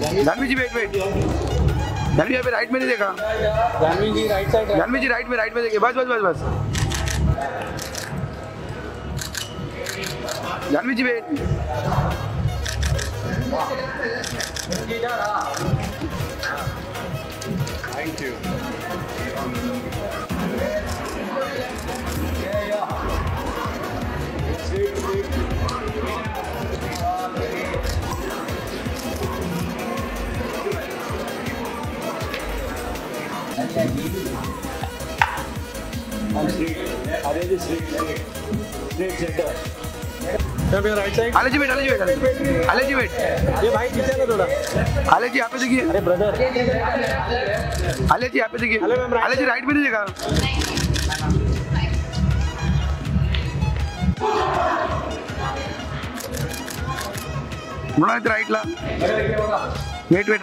Janvi ji wait wait Janvi अभी right में नहीं देखा। Janvi ji right side Janvi ji right में राइट में देखिए। बस बस बस बस। Janvi ji wait thank you ji right side wait Aale ji wait आले जी वेट भाई पीछे ना थोड़ा आले जी यहाँ पे देखिए अरे ब्रदर आले जी यहाँ पे देखिए आले जी राइट में राईटला wait wait